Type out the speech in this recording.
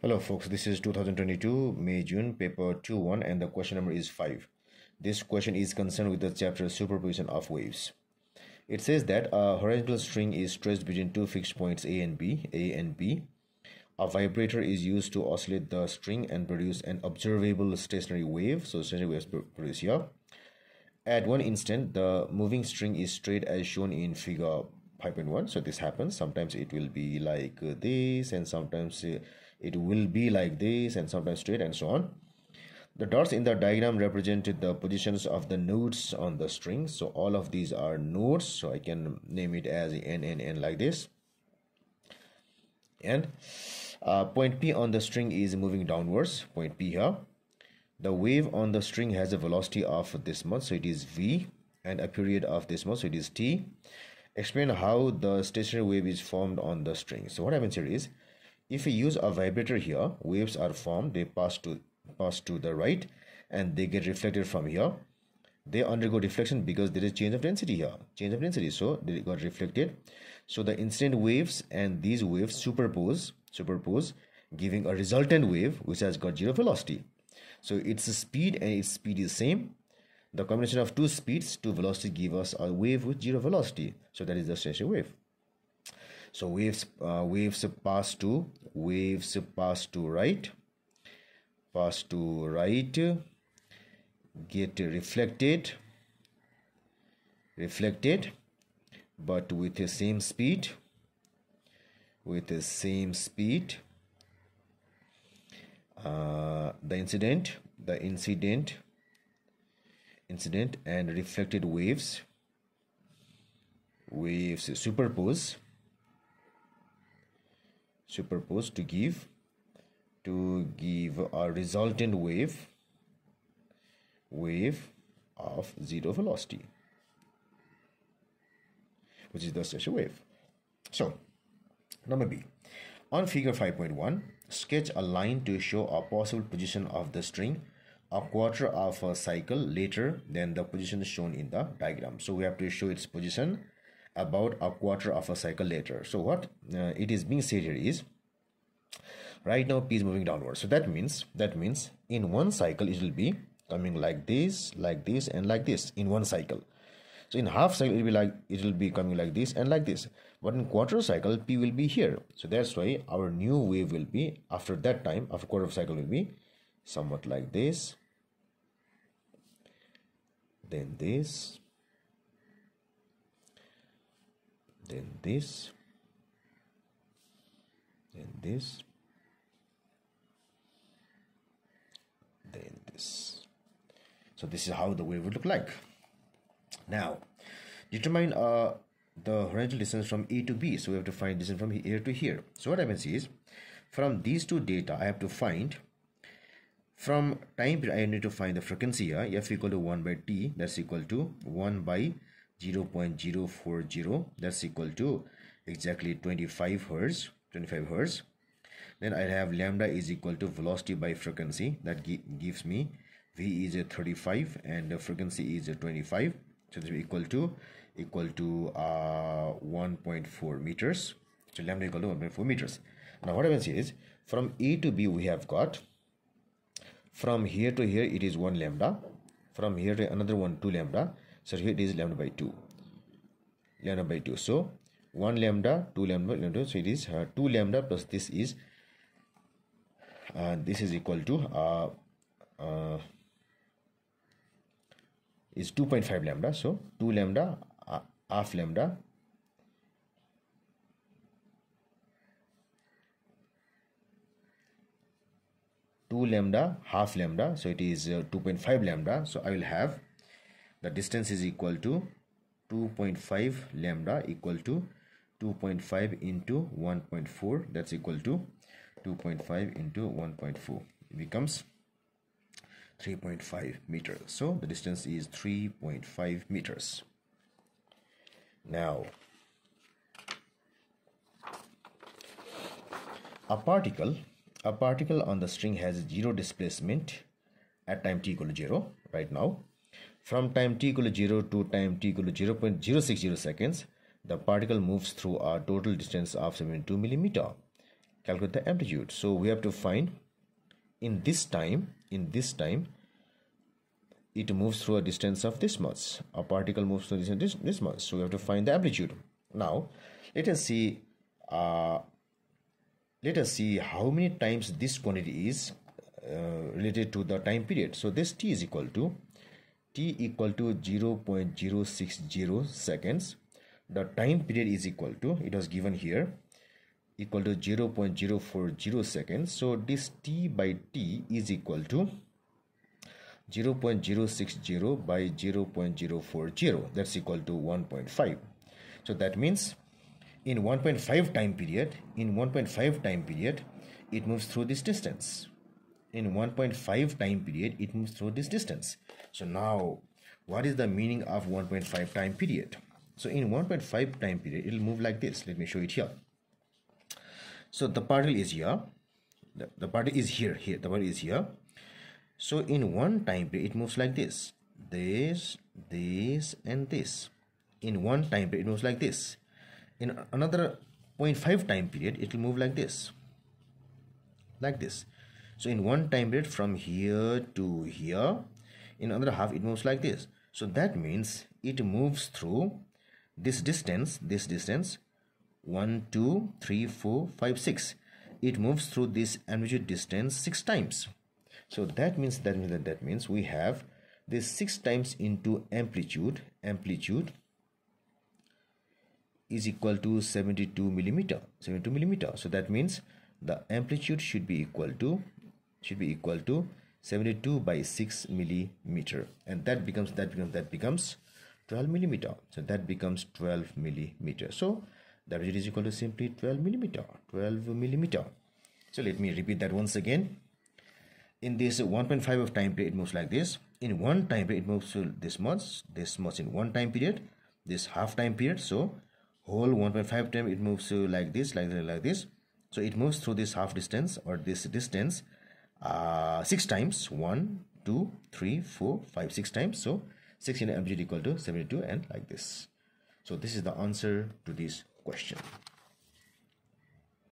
Hello folks, this is 2022 May June paper 2-1 and the question number is 5. This question is concerned with the chapter superposition of waves. It says that a horizontal string is stretched between two fixed points A and B, A and B. A vibrator is used to oscillate the string and produce an observable stationary wave. So stationary waves produced here. At one instant, the moving string is straight as shown in figure 5.1. So this happens. Sometimes it will be like this and sometimes uh, it will be like this and sometimes straight and so on. The dots in the diagram represented the positions of the nodes on the string. So all of these are nodes. So I can name it as n, n, n like this. And uh, point P on the string is moving downwards. Point P here. The wave on the string has a velocity of this much. So it is V and a period of this much. So it is T. Explain how the stationary wave is formed on the string. So what happens here is if we use a vibrator here waves are formed they pass to pass to the right and they get reflected from here. They undergo deflection because there is change of density here change of density. So they got reflected. So the incident waves and these waves superpose superpose giving a resultant wave which has got zero velocity. So its speed and its speed is same. The combination of two speeds two velocity give us a wave with zero velocity. So that is the stationary wave so waves uh, waves pass to waves pass to right? Pass to right? Get reflected. Reflected but with the same speed. With the same speed. Uh, the incident the incident. Incident and reflected waves. Waves superpose superpose to give to give a resultant wave wave of zero velocity which is the stationary wave. So number b. On figure 5.1 sketch a line to show a possible position of the string a quarter of a cycle later than the position shown in the diagram. So we have to show its position about a quarter of a cycle later. So what uh, it is being said here is right now p is moving downwards. So that means that means in one cycle it will be coming like this like this and like this in one cycle. So in half cycle it will be like it will be coming like this and like this. But in quarter cycle p will be here. So that's why our new wave will be after that time after quarter of cycle will be somewhat like this then this then this. Then this. Then this. So this is how the wave would look like. Now determine uh the horizontal distance from a to b. So we have to find distance from here to here. So what happens is from these two data i have to find from time period i need to find the frequency here. F equal to 1 by t that's equal to 1 by 0 0.040 that's equal to exactly 25 hertz 25 hertz. Then i have lambda is equal to velocity by frequency. That gives me v is a 35 and the frequency is a 25 so this is equal to equal to uh 1.4 meters. So lambda equal to 1.4 meters. Now what happens is from a to b we have got from here to here it is 1 lambda from here to another one 2 lambda so here it is lambda by 2 lambda by 2 so 1 lambda 2 lambda lambda so it is uh, 2 lambda plus this is uh, this is equal to uh, uh, is 2.5 lambda. So 2 lambda uh, half lambda. Two lambda half lambda. So it is uh, 2.5 lambda. So i will have the distance is equal to 2.5 lambda equal to 2.5 into 1.4 that's equal to 2.5 into 1.4 it becomes 3.5 meters. So the distance is 3.5 meters. Now a particle a particle on the string has zero displacement at time t equal to 0 right now from time t equal to 0 to time t equal to 0 0.060 seconds, the particle moves through a total distance of 72 millimeter. calculate the amplitude. So we have to find in this time in this time it moves through a distance of this much. A particle moves through this, this, much. So we have to find the amplitude. Now let us see uh, let us see how many times this quantity is uh, related to the time period. So this t is equal to t equal to 0 0.060 seconds. The time period is equal to it was given here equal to 0 0.040 seconds. So this t by t is equal to 0 0.060 by 0 0.040 that's equal to 1.5 so that means in 1.5 time period in 1.5 time period it moves through this distance in 1.5 time period it moves through this distance. So now what is the meaning of 1.5 time period? So in 1.5 time period it will move like this. Let me show it here. So the particle is here. The, the particle is here here. The particle is here. So in one time period it moves like this. This this and this. In one time period it moves like this. In another 0.5 time period it will move like this. Like this so in one time period from here to here in another half it moves like this. So that means it moves through this distance this distance 1 2 3 4 5 6 it moves through this amplitude distance six times. So that means that means that, that means we have this six times into amplitude amplitude is equal to 72 millimeter 72 millimeter. So that means the amplitude should be equal to should be equal to 72 by 6 millimeter. And that becomes that becomes that becomes 12 millimeter. So that becomes 12 millimeter. So the amplitude is equal to simply 12 millimeter 12 millimeter. So let me repeat that once again. In this 1.5 of time period it moves like this. In one time period it moves to this much this much in one time period this half time period. So whole 1.5 time it moves to like this like this like this. So it moves through this half distance or this distance uh, six times. One two three four five six times. So 6 in amplitude equal to 72 and like this. So this is the answer to this question